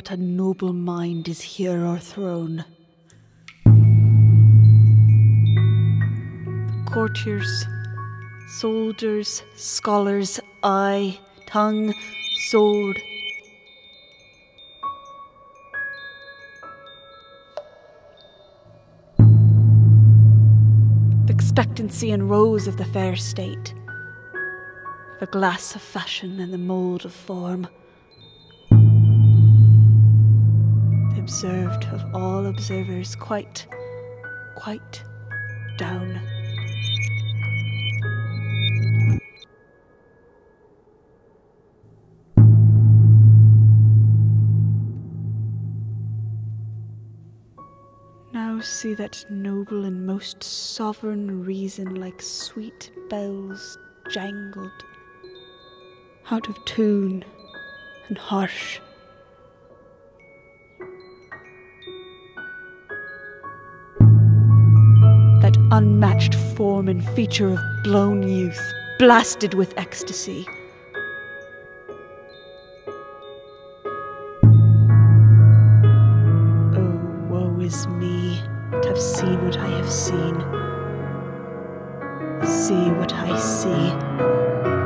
what a noble mind is here o'erthrown. Courtiers, soldiers, scholars, eye, tongue, sword. The expectancy and rose of the fair state, the glass of fashion and the mould of form. Observed of all observers, quite, quite down. Now see that noble and most sovereign reason like sweet bells jangled, out of tune and harsh. Unmatched form and feature of blown youth, blasted with ecstasy. Oh, woe is me to have seen what I have seen. See what I see.